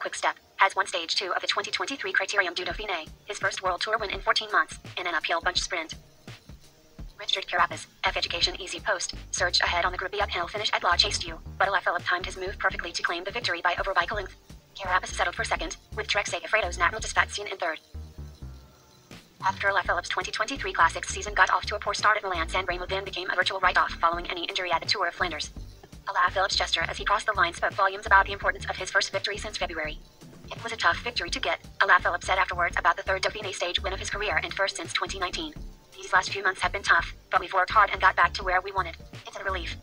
quick step, has won stage 2 of the 2023 Criterium du Dauphiné, his first World Tour win in 14 months, in an uphill bunch sprint. Richard Carapaz, EF Education EasyPost, surged ahead on the groupie uphill finish at La Chaise-Dieu, but Alaphilippe timed his move perfectly to claim the victory by over bike length. Carapaz settled for second, with Trek Segafredo's Natnael Tesfatsion in third. After Alaphilippe's 2023 Classics season got off to a poor start at Milan San Remo then became a virtual write-off following any injury at the Tour of Flanders. Alaphilippe's gesture as he crossed the line spoke volumes about the importance of his first victory since February. It was a tough victory to get, Alaphilippe said afterwards about the third Dauphiné stage win of his career and first since 2019. These last few months have been tough, but we've worked hard and got back to where we wanted. It's a relief.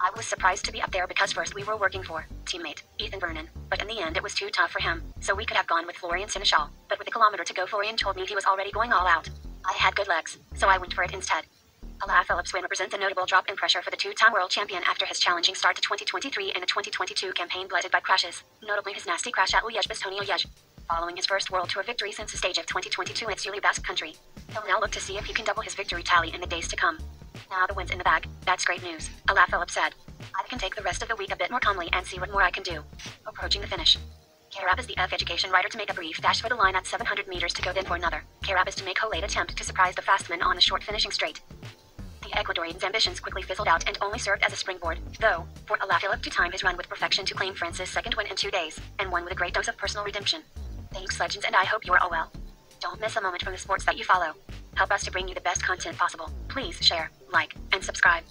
I was surprised to be up there because first we were working for teammate Ethan Vernon, but in the end it was too tough for him, so we could have gone with Florian Sénéchal. But with a kilometer to go, Florian told me he was already going all out. I had good legs, so I went for it instead. Alaphilippe's win represents a notable drop in pressure for the two-time world champion after his challenging start to 2023 and a 2022 campaign blighted by crashes, notably his nasty crash at Liège-Bastogne-Liège. Following his first World Tour victory since the stage of 2022 at Itzulia Basque Country, he'll now look to see if he can double his victory tally in the days to come. Now the win's in the bag, that's great news, Alaphilippe said. I can take the rest of the week a bit more calmly and see what more I can do. Approaching the finish. Carapaz the EF Education rider to make a brief dash for the line at 700 meters to go then for another. Carapaz to make a late attempt to surprise the fastman on a short finishing straight. Ecuadorian's ambitions quickly fizzled out and only served as a springboard, though, for Alaphilippe to time his run with perfection to claim France's second win in two days, and one with a great dose of personal redemption. Thanks legends and I hope you are all well. Don't miss a moment from the sports that you follow. Help us to bring you the best content possible. Please share, like, and subscribe.